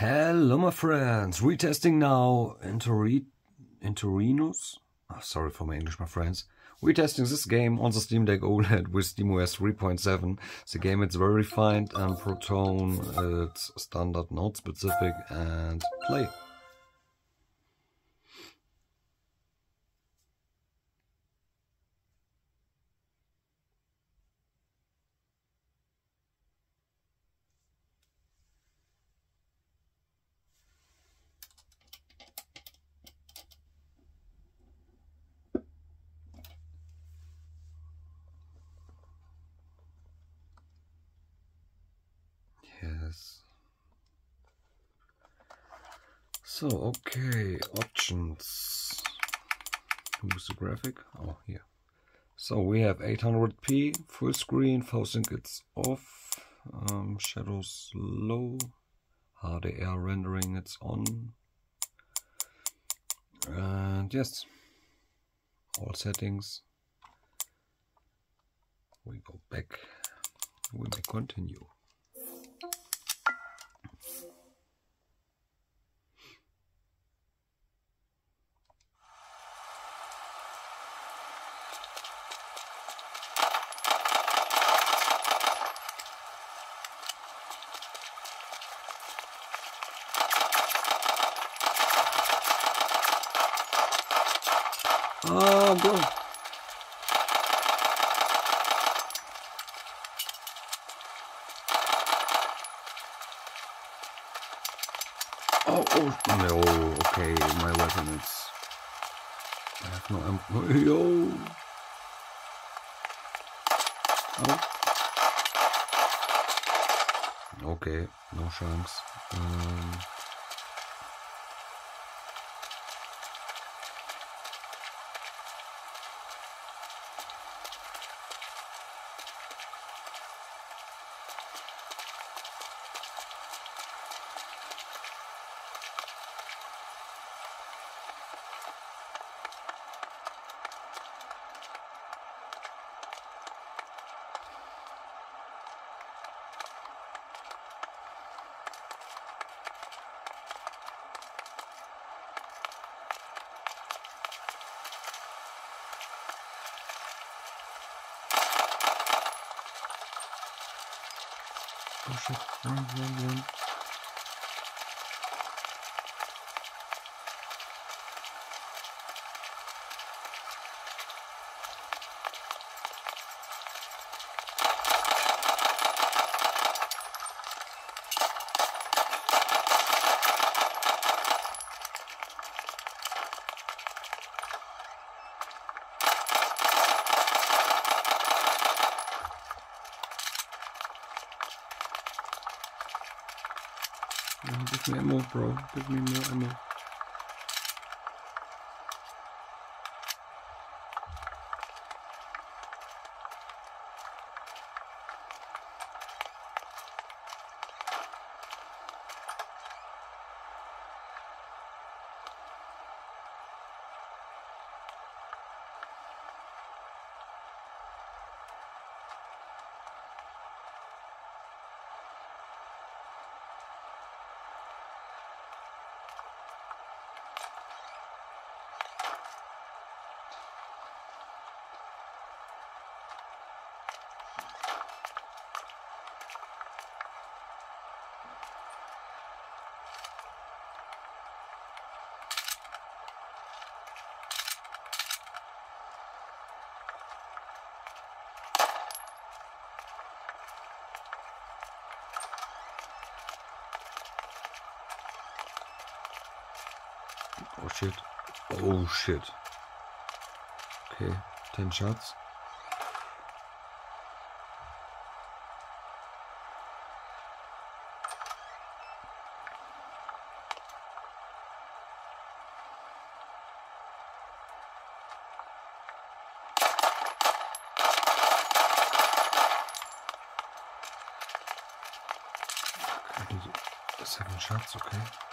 Hello my friends, retesting now Intravenous. Oh, ah, sorry for my English my friends. Retesting this game on the Steam Deck OLED with SteamOS 3.7. The game is very refined and Proton, uh, it's standard node specific and play. So, okay, options. Who's the graphic? Oh, here. So we have 800p, full screen, VSync it's off, um, shadows low, HDR rendering it's on. And yes, all settings. We go back, we may continue. Oh, bro. Oh, oh, no, okay, my weapon is... I have no ammo. Yo! Oh. Okay, no chance. Um, Oh shit, run, run, give me more, bro. Give me more ammo. Oh shit. Oh shit. Okay, 10 shots. Seven shots, okay.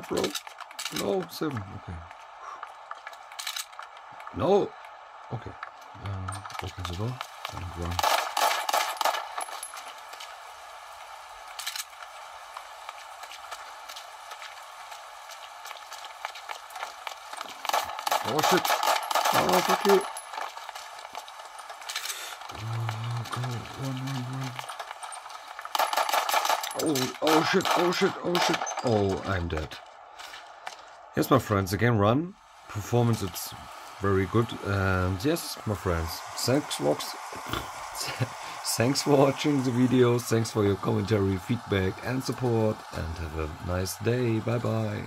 Up row. No, seven. Okay. No. Okay. Um, uh, open the door and run. Oh shit. Ah, oh fuck you. Uh, oh, oh shit, oh shit, oh shit. Oh, I'm dead. Yes, my friends, again run. Performance, it's very good. And yes, my friends, thanks for, thanks for watching the video. Thanks for your commentary, feedback and support. And have a nice day. Bye bye.